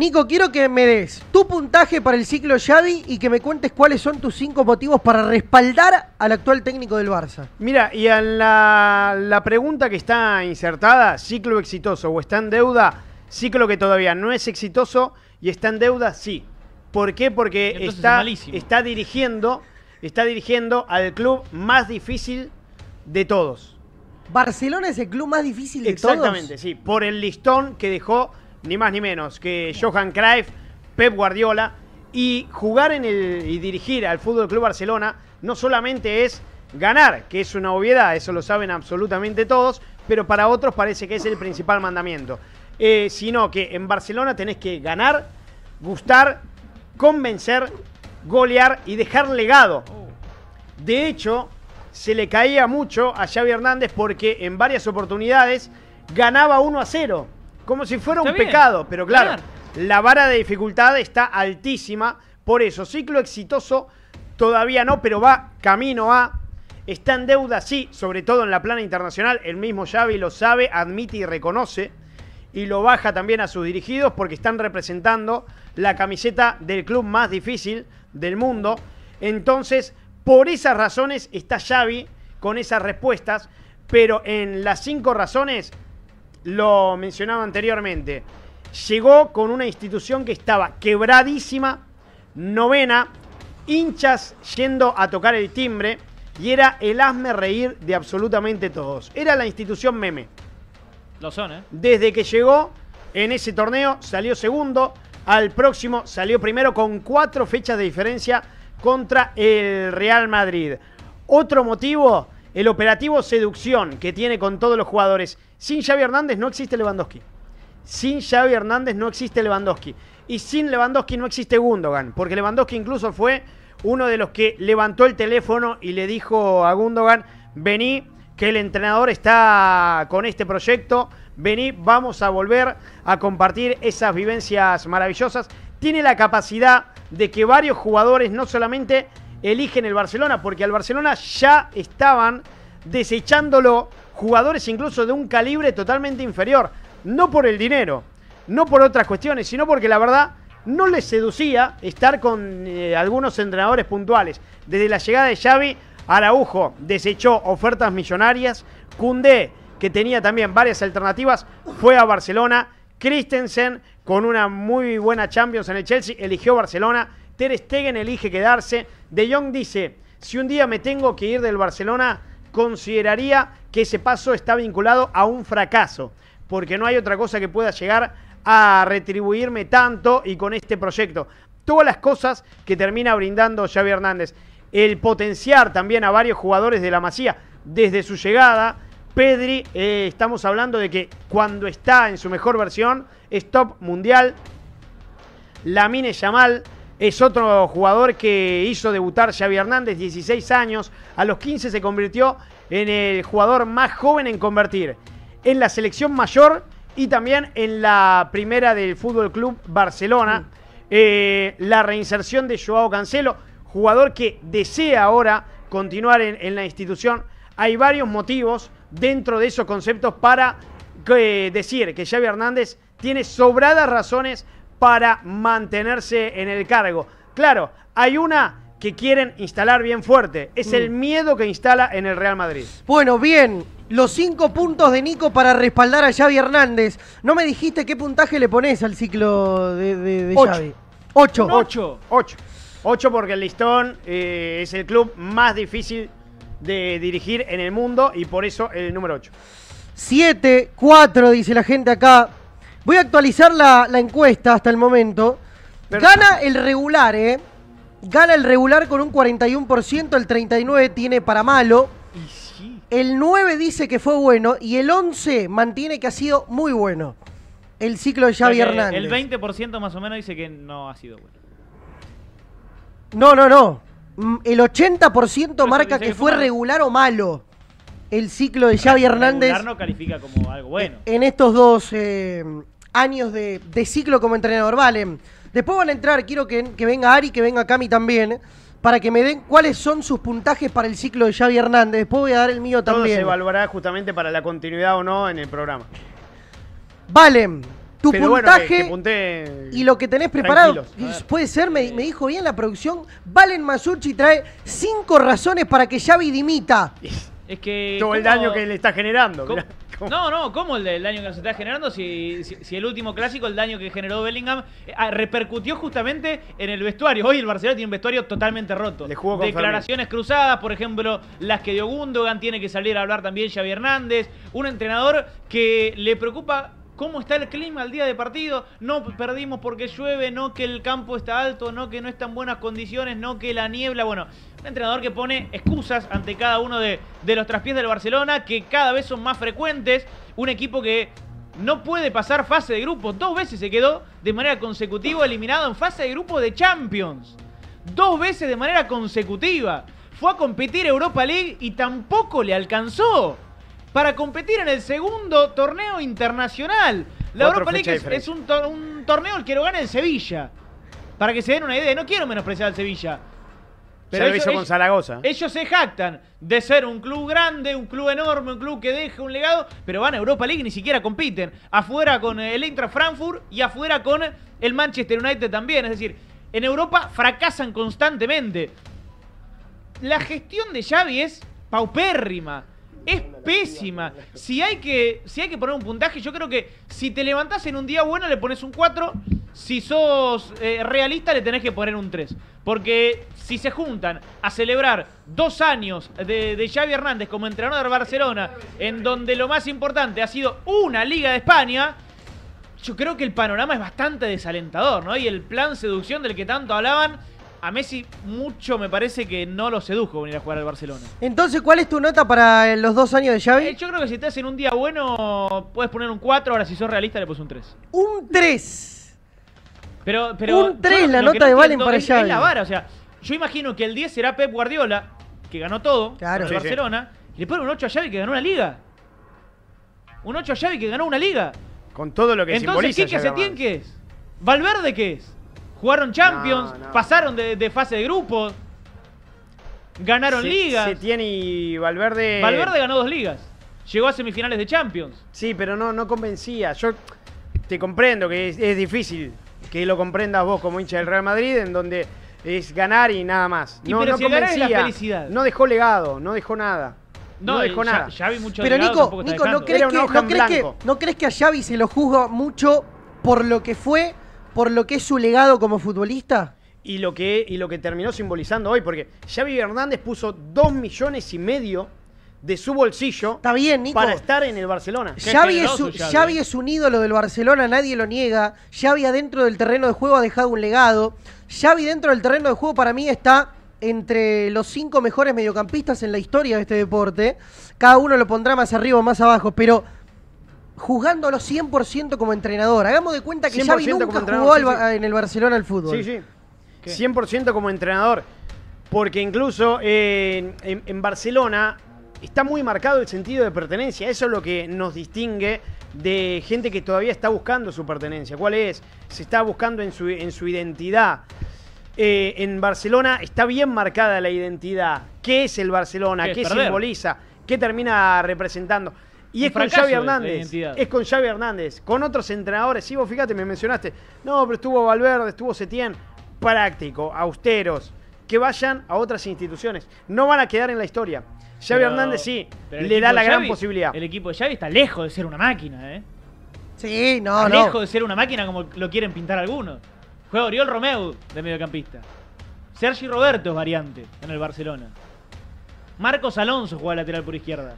Nico, quiero que me des tu puntaje para el ciclo Xavi y que me cuentes cuáles son tus cinco motivos para respaldar al actual técnico del Barça. Mira, y a la, la pregunta que está insertada, ciclo exitoso o está en deuda, ciclo que todavía no es exitoso y está en deuda, sí. ¿Por qué? Porque Entonces está, está dirigiendo, está dirigiendo al club más difícil de todos. Barcelona es el club más difícil de Exactamente, todos. sí. Por el listón que dejó ni más ni menos que Johan Cruyff, Pep Guardiola. Y jugar en el y dirigir al Fútbol Club Barcelona no solamente es ganar, que es una obviedad, eso lo saben absolutamente todos, pero para otros parece que es el principal mandamiento. Eh, sino que en Barcelona tenés que ganar, gustar, convencer, golear y dejar legado. De hecho, se le caía mucho a Xavi Hernández porque en varias oportunidades ganaba 1 a 0, como si fuera Está un bien, pecado, pero claro, ganar. la vara de dificultad está altísima, por eso ciclo exitoso todavía no, pero va camino a está en deuda sí, sobre todo en la plana internacional, el mismo Xavi lo sabe, admite y reconoce y lo baja también a sus dirigidos porque están representando la camiseta del club más difícil del mundo. Entonces, por esas razones está Xavi con esas respuestas, pero en las cinco razones lo mencionaba anteriormente. Llegó con una institución que estaba quebradísima, novena, hinchas yendo a tocar el timbre y era el hazme reír de absolutamente todos. Era la institución meme. Lo son, ¿eh? Desde que llegó en ese torneo salió segundo, al próximo salió primero con cuatro fechas de diferencia contra el Real Madrid. Otro motivo, el operativo seducción que tiene con todos los jugadores. Sin Xavi Hernández no existe Lewandowski. Sin Xavi Hernández no existe Lewandowski. Y sin Lewandowski no existe Gundogan. Porque Lewandowski incluso fue uno de los que levantó el teléfono y le dijo a Gundogan, vení, que el entrenador está con este proyecto, vení, vamos a volver a compartir esas vivencias maravillosas. Tiene la capacidad de que varios jugadores no solamente eligen el Barcelona, porque al Barcelona ya estaban desechándolo jugadores incluso de un calibre totalmente inferior. No por el dinero, no por otras cuestiones, sino porque la verdad no les seducía estar con eh, algunos entrenadores puntuales. Desde la llegada de Xavi, Araujo desechó ofertas millonarias. Cundé, que tenía también varias alternativas, fue a Barcelona. Christensen, con una muy buena Champions en el Chelsea, eligió Barcelona. Ter Stegen elige quedarse. De Jong dice, si un día me tengo que ir del Barcelona, consideraría que ese paso está vinculado a un fracaso, porque no hay otra cosa que pueda llegar a retribuirme tanto y con este proyecto. Todas las cosas que termina brindando Xavi Hernández. El potenciar también a varios jugadores de la Masía desde su llegada. Pedri, eh, estamos hablando de que cuando está en su mejor versión, es top mundial. Lamine Yamal es otro jugador que hizo debutar Xavi Hernández, 16 años. A los 15 se convirtió en el jugador más joven en convertir en la selección mayor y también en la primera del Fútbol Club Barcelona. Eh, la reinserción de Joao Cancelo, jugador que desea ahora continuar en, en la institución. Hay varios motivos dentro de esos conceptos para eh, decir que Xavi Hernández tiene sobradas razones para mantenerse en el cargo. Claro, hay una que quieren instalar bien fuerte. Es el miedo que instala en el Real Madrid. Bueno, bien. Los cinco puntos de Nico para respaldar a Xavi Hernández. No me dijiste qué puntaje le pones al ciclo de, de, de Ocho. Xavi. Ocho. Ocho. 8. 8 porque el Listón eh, es el club más difícil de dirigir en el mundo y por eso el número 8. 7, 4, dice la gente acá. Voy a actualizar la, la encuesta hasta el momento. Pero- Gana el regular, ¿eh? Gana el regular con un 41%, el 39% tiene para malo. Y sí. El 9 dice que fue bueno y el 11 mantiene que ha sido muy bueno. El ciclo de Xavi Hernández. El 20% más o menos dice que no ha sido bueno. No, no, no. Mm, El 80% eso marca que que fue regular o malo. El ciclo de Xavi Hernández Regular no califica como algo bueno. en estos dos eh, años de, de ciclo como entrenador. Vale. Después van a entrar, quiero que, que venga Ari, que venga Cami también, para que me den cuáles son sus puntajes para el ciclo de Xavi Hernández. Después voy a dar el mío Todo se también. evaluará justamente para la continuidad o no en el programa. Vale. tu Pero bueno, puntaje que- que puntee y lo que tenés preparado. Puede ser, me, me dijo bien la producción. Valen Masucci trae cinco razones para que Xavi dimita. Es que. Todo el ¿cómo- daño que le está generando. ¿Cómo? mirá, cómo- No, no, ¿cómo el, daño que nos está generando? Si, si, si el último clásico, el daño que generó Bellingham, eh, ah, repercutió justamente en el vestuario. Hoy el Barcelona tiene un vestuario totalmente roto. Le jugó Declaraciones cruzadas, por ejemplo, las que dio Gundogan, tiene que salir a hablar también Xavi Hernández. Un entrenador que le preocupa cómo está el clima al día de partido. No perdimos porque llueve, no que el campo está alto, no que no está en buenas condiciones, no que la niebla. Bueno, un entrenador que pone excusas ante cada uno de, los traspiés del Barcelona, que cada vez son más frecuentes. Un equipo que no puede pasar fase de grupo. Dos veces se quedó de manera consecutiva eliminado en fase de grupo de Champions. Dos veces de manera consecutiva. Fue a competir Europa League y tampoco le alcanzó para competir en el segundo torneo internacional. La Europa League es, un, tor- un torneo el que lo gana el Sevilla. Para que se den una idea. No quiero menospreciar al Sevilla. Ya lo ellos- hizo con Zaragoza. ellos se jactan de ser un club grande, un club enorme, un club que deja un legado, pero van a Europa League y ni siquiera compiten. Afuera con el Eintracht Frankfurt y afuera con el Manchester United también. Es decir, en Europa fracasan constantemente. La gestión de Xavi es paupérrima. Es pésima. Si hay, que, si hay que poner un puntaje, yo creo que si te levantás en un día bueno le pones un 4. Si sos eh, realista le tenés que poner un 3. Porque si se juntan a celebrar dos años de, de Xavi Hernández como entrenador de Barcelona, en donde lo más importante ha sido una Liga de España, yo creo que el panorama es bastante desalentador, ¿no? Y el plan seducción del que tanto hablaban, a Messi mucho me parece que no lo sedujo venir a jugar al Barcelona. Entonces, ¿cuál es tu nota para los dos años de Eh, Xavi? yo creo que si estás en un día bueno, puedes poner un 4, ahora si sos realista le pones un 3. Un 3. Pero, pero Un tres, yo lo- la lo que nota de Valen para es, Xavi. es la vara, o sea, yo imagino que el 10 será Pep Guardiola, que ganó todo, Claro. con el Sí, sí. Barcelona, y le pone un 8 a Xavi que ganó una liga. Un 8 a Xavi que ganó una liga. Con todo lo que Entonces, simboliza. ¿Quique Xavi Setién Hernández. qué es? ¿Valverde qué es? Jugaron Champions, No, no. pasaron de, de fase de grupos, ganaron Se- ligas. Setién y Valverde. Valverde ganó dos ligas. Llegó a semifinales de Champions. Sí, pero no, no convencía. Yo te comprendo que es, es difícil que lo comprendas vos como hincha del Real Madrid, en donde es ganar y nada más. Y No, pero no si el ganar es la convencía. felicidad. No dejó legado, no dejó nada. No, dejó ya- nada. Xavi mucho Pero Nico, Nico ¿no, crees que, crees. ¿no crees que a Xavi se lo juzga mucho por lo que fue, por lo que es su legado como futbolista? Y lo que, y lo que terminó simbolizando hoy, porque Xavi Hernández puso dos millones y medio de su bolsillo Está bien, Nico. para estar en el Barcelona. Xavi es, un, Xavi, Xavi eh. es un ídolo del Barcelona, nadie lo niega. Xavi adentro del terreno de juego ha dejado un legado. Xavi dentro del terreno de juego para mí está entre los cinco mejores mediocampistas en la historia de este deporte. Cada uno lo pondrá más arriba o más abajo, pero juzgándolo 100% como entrenador. Hagamos de cuenta que 100% Xavi nunca jugó sí, sí. en el Barcelona al fútbol. Sí, sí. ¿Qué? 100% como entrenador. Porque incluso eh, en, en Barcelona está muy marcado el sentido de pertenencia. Eso es lo que nos distingue de gente que todavía está buscando su pertenencia. ¿Cuál es? Se está buscando en su, en su identidad. Eh, en Barcelona está bien marcada la identidad. ¿Qué es el Barcelona? ¿Qué es ¿Qué, simboliza? ¿Qué termina representando? Y es con Xavi de- de Hernández. Es con Xavi Hernández. Con otros entrenadores. Sí, vos fíjate, me mencionaste. No, pero estuvo Valverde, estuvo Setién. Práctico, austeros. Que vayan a otras instituciones. No van a quedar en la historia. Xavi Pero- Hernández sí, le da la gran posibilidad. El equipo de Xavi está lejos de ser una máquina, ¿eh? Sí, no, Está no. lejos de ser una máquina como lo quieren pintar algunos. Juega Oriol Romeu de mediocampista. Sergi Roberto es variante en el Barcelona. Marcos Alonso juega lateral por izquierda.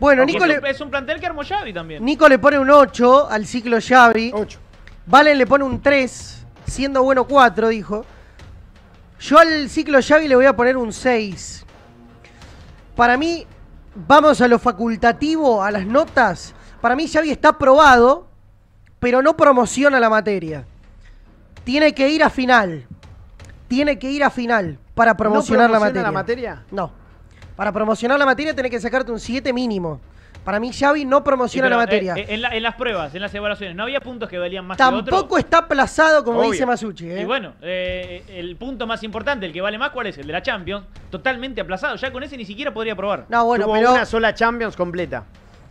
Bueno, Nico es, le, un, es un plantel que armó Xavi también. Nico le pone un 8 al ciclo Xavi. 8. Valen le pone un 3, siendo bueno 4, dijo. Yo al ciclo Xavi le voy a poner un 6. Para mí, vamos a lo facultativo, a las notas. Para mí Xavi está aprobado, pero no promociona la materia. Tiene que ir a final. Tiene que ir a final para promocionar la, materia. la materia? No. Para promocionar la materia tenés que sacarte un 7 mínimo. Para mí Xavi no Sí, promociona pero, la materia. eh, eh, en, la- en las pruebas, en las evaluaciones, ¿no había puntos que valían más que otros? Tampoco está aplazado como Obvio. dice Masucci. ¿eh? Y bueno, eh, el punto más importante, el que vale más, ¿cuál es? El de la Champions. Totalmente aplazado. Ya con ese ni siquiera podría probar. No, bueno, Tuvo pero una sola Champions completa.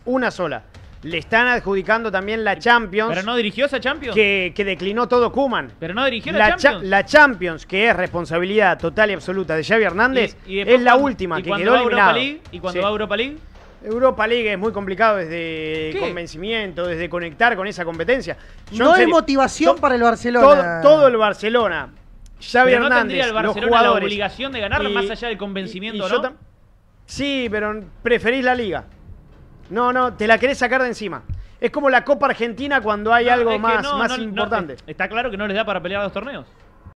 Una sola. Le están adjudicando también la Champions, Pero no dirigió esa Champions. que, que declinó todo Kuman. Pero no dirigió la, La, cha- Champions. la Champions, que es responsabilidad total y absoluta de Xavi Hernández, Y- y después es la cuando- última y que quedó va a Europa eliminado. League, y cuando Sí. va a Europa League. Europa League es muy complicado desde ¿Qué? convencimiento, desde conectar con esa competencia. Yo, No hay motivación to- para el Barcelona. todo el Barcelona, Xavi Pero no Hernández, tendría el los Barcelona la jugadores, obligación de ganar, más allá del convencimiento, y- ¿no? Sí, pero preferís la liga. No, no, te la querés sacar de encima. Es como la Copa Argentina cuando hay No, algo más, no, más no, importante. está claro que no les da para pelear los torneos.